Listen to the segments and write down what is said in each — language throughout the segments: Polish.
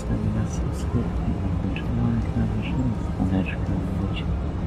Stabilizacja skutki włączona klawiszem, słoneczka być bieżąco.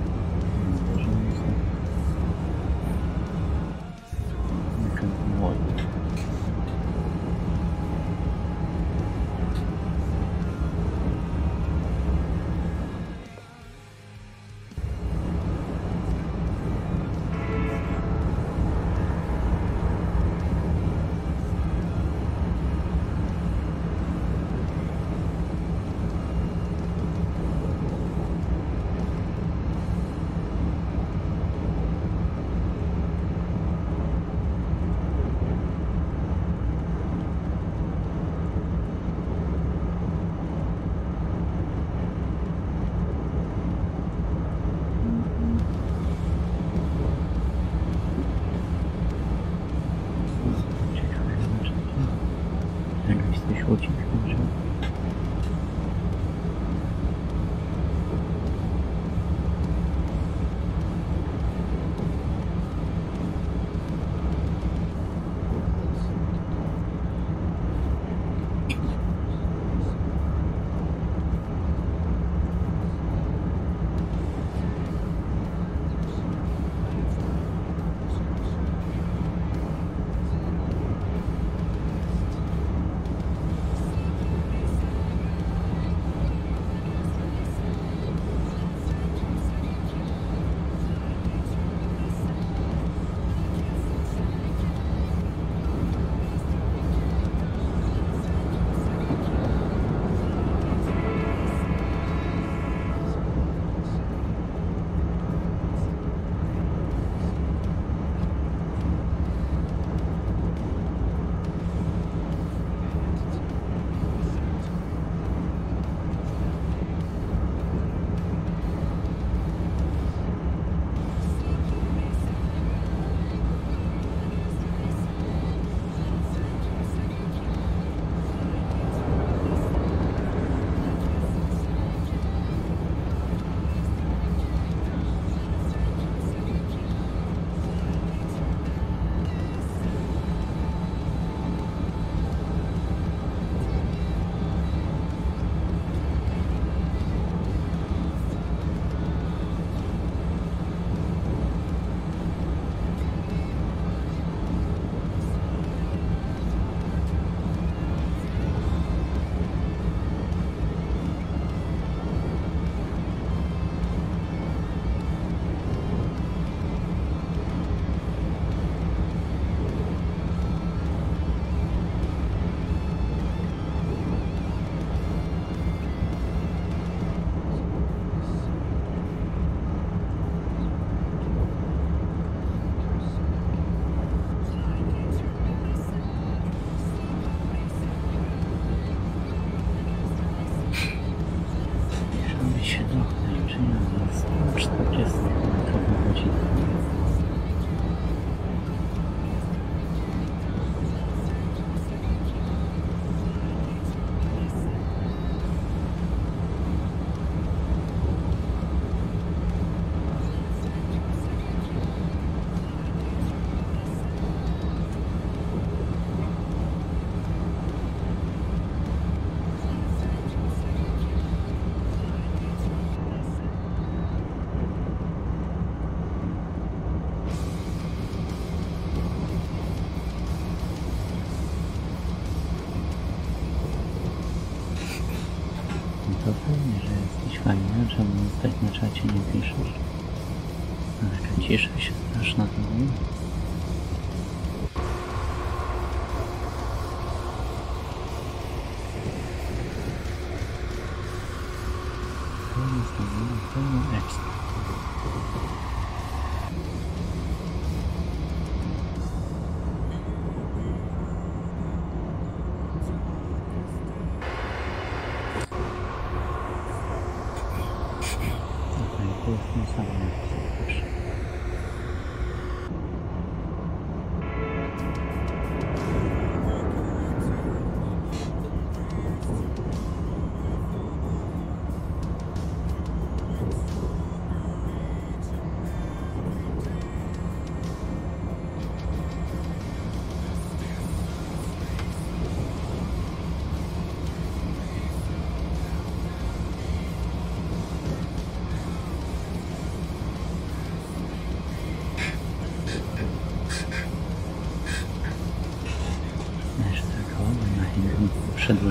To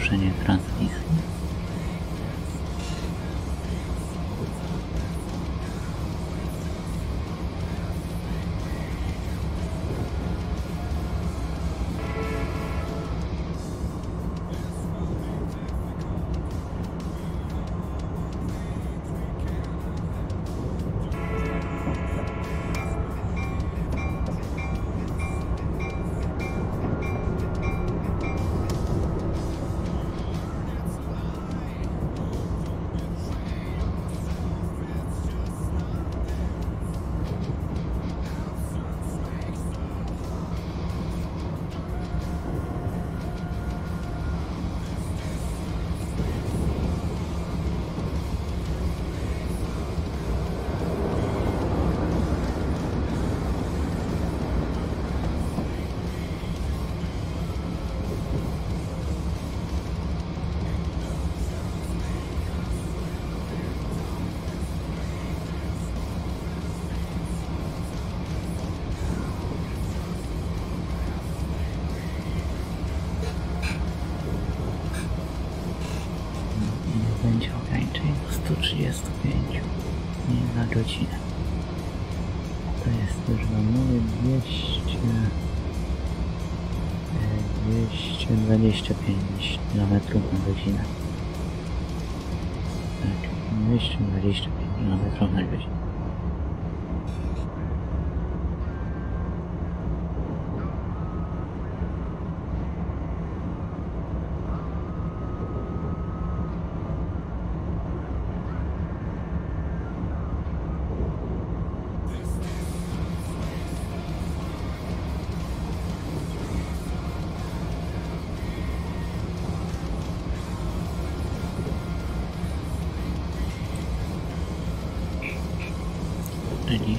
przedłużenie transmisji. 225 km na godzinę. Tak, 225 km na godzinę.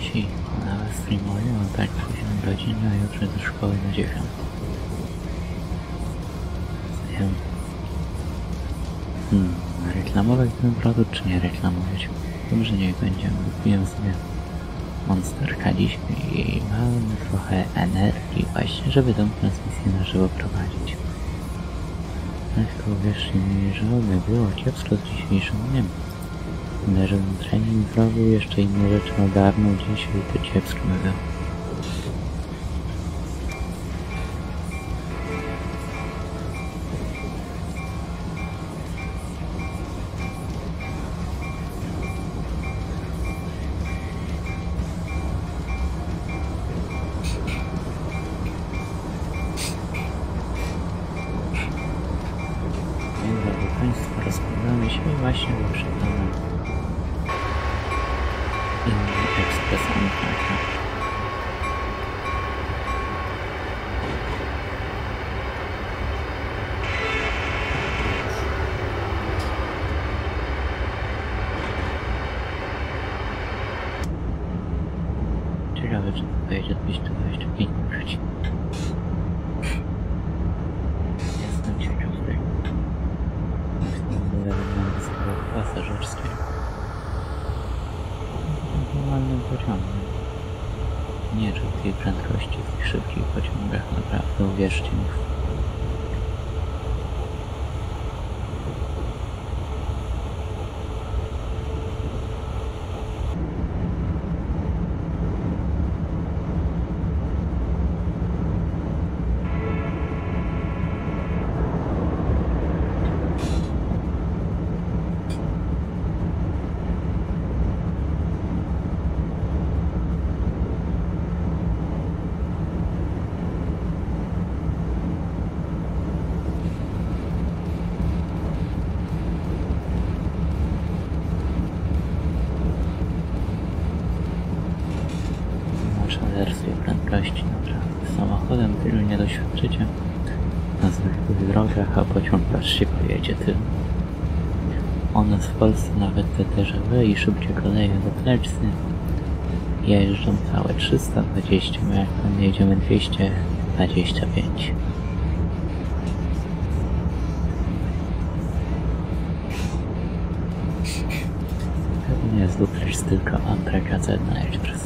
Dzisiaj nawet streamuję o tak 8 godzin, a jutro do szkoły na 9. Wiem. Hmm, reklamować ten produkt, czy nie reklamować? Dobrze, niech będziemy. Kupiłem sobie Monsterka dzisiaj i mam trochę energii właśnie, żeby tą transmisję na żywo prowadzić. Tylko uwierzcie mi, że by było kiepsko z dzisiejszym dniem. Ale żebym trening zrobił, jeszcze inne rzeczy ogarnął dzisiaj, to kiepsko by Ciekawe, czy to pojedzie 225 na godzinę. Jestem ciekaw tego. Wygląda sobie pasażerskie. Normalnym pociągiem. Nie czuł tej prędkości w tych szybkich pociągach, naprawdę, uwierzcie mi. Te TGV i szybkie koleje do Plecy jeżdżą całe 320, my jak tam jedziemy 225. Pewnie jest Duplex tylko Amtrak AZ na Express.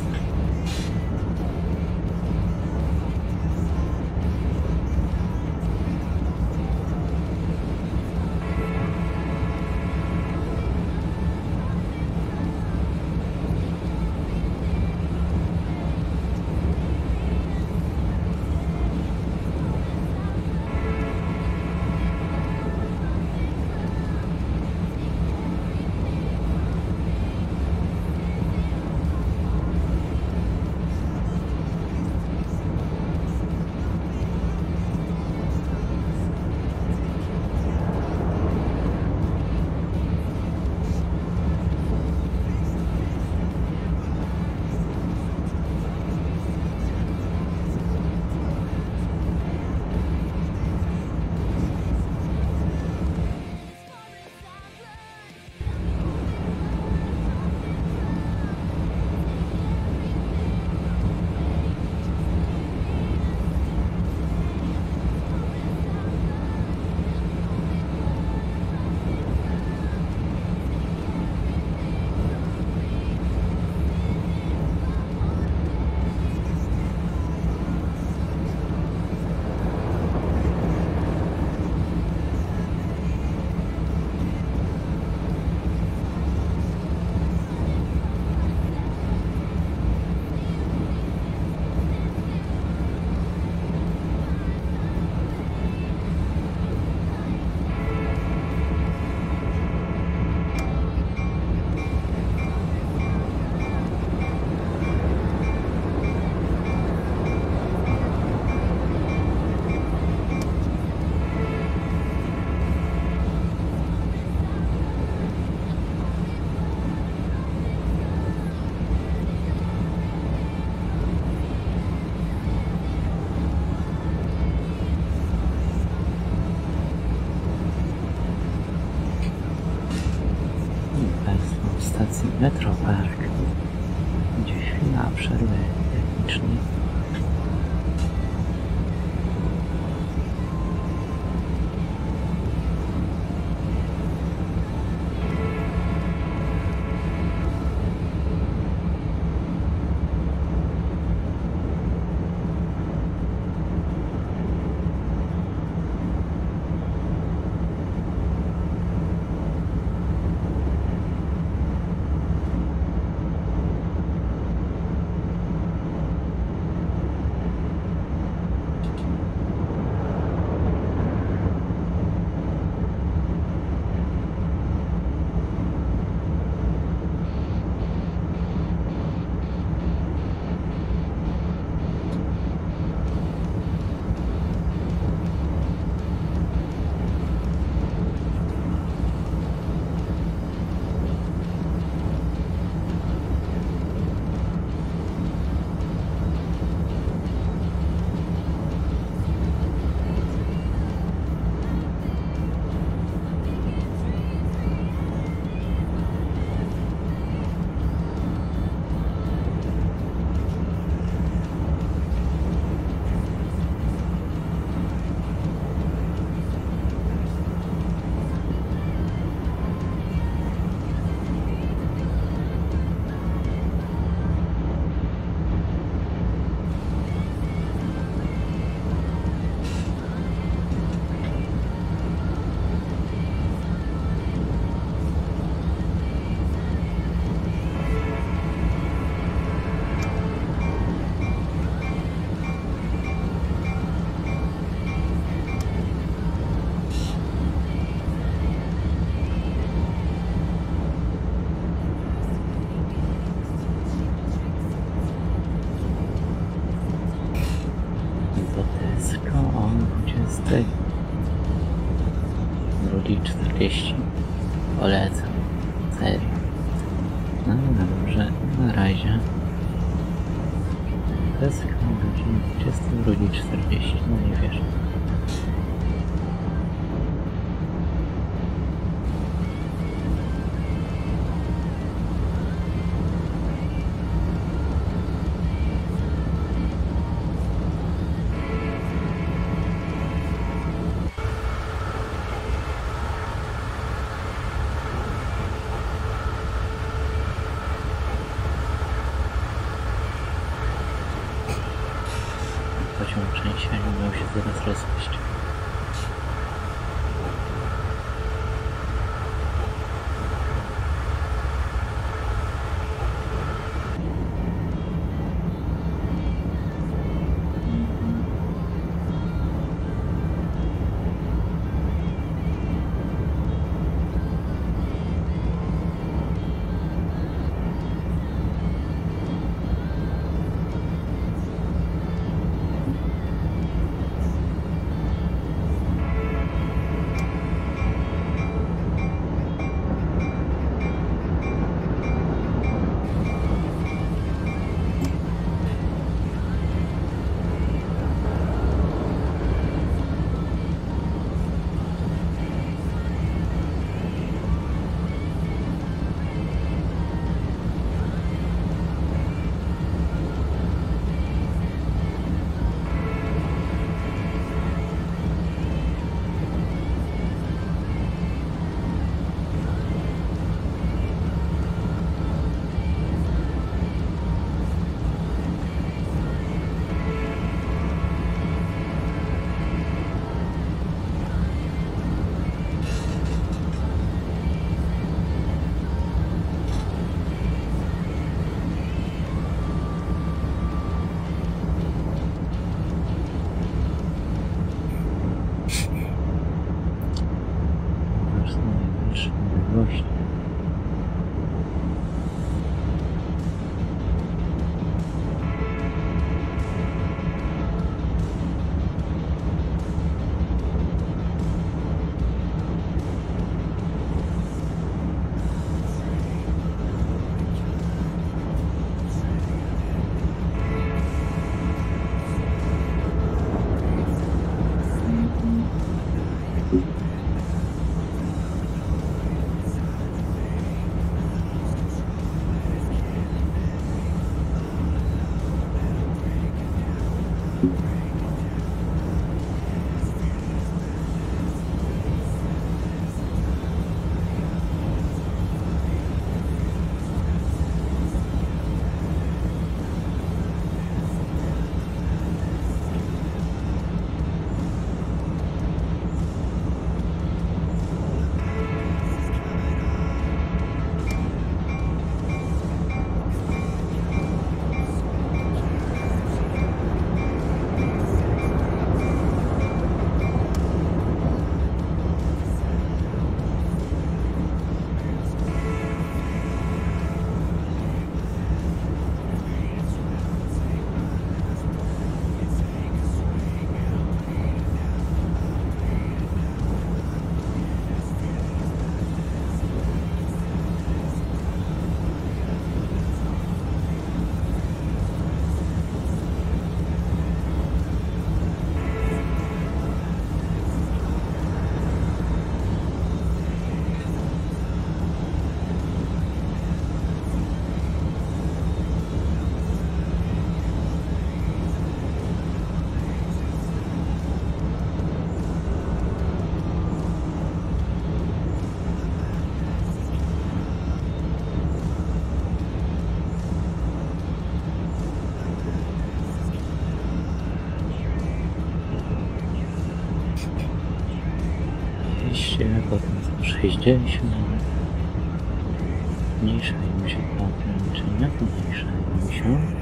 160. Zmniejszają się te ograniczenia, zmniejszają się.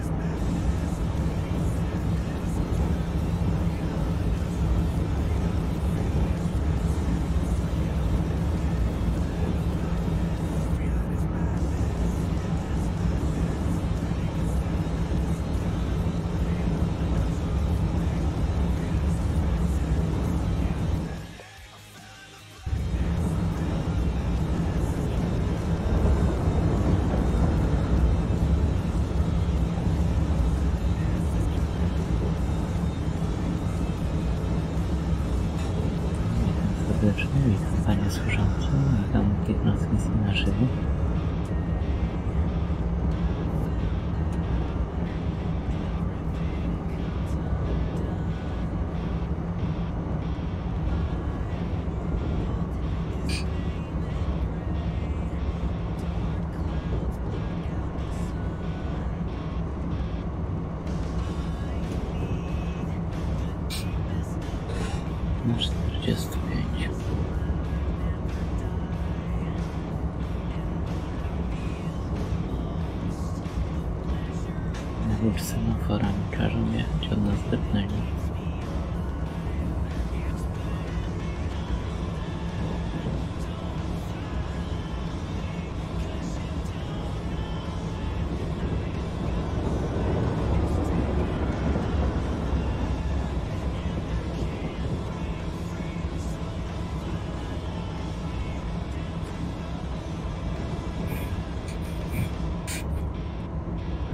Każą jechać od następnego.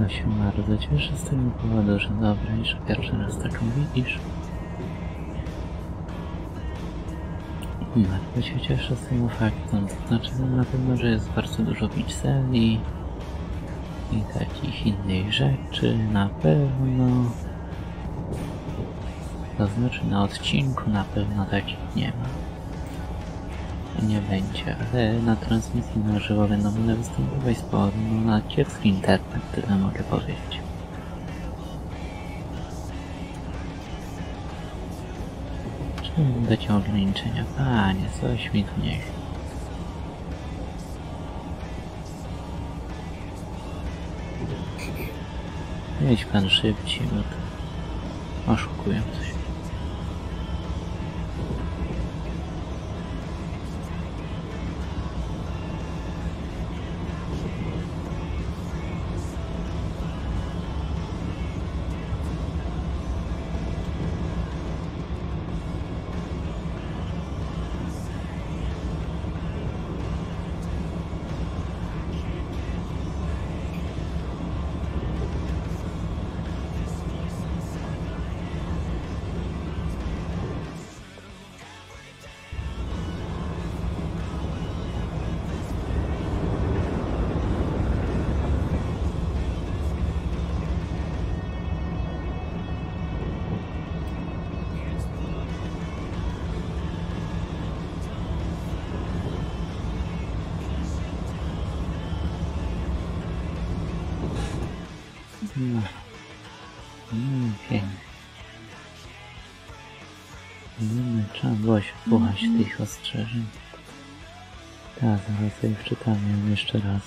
To się bardzo cieszę z tego powodu, że dobra i że pierwszy raz taką widzisz. Bardzo się cieszę z tego faktu, to znaczy na pewno, że jest bardzo dużo pikseli i takich innych rzeczy, na pewno. To znaczy na odcinku na pewno takich nie ma. Nie będzie, ale na transmisji na żywo będą one występować no na kiepski internet, tyle mogę powiedzieć. Czemu dacie ograniczenia? Panie, coś mi tu nie chce. Jedź pan szybciej, bo to oszukują coś. Się słuchać tych ostrzeżeń. Tak, zaraz sobie wczytam ją jeszcze raz.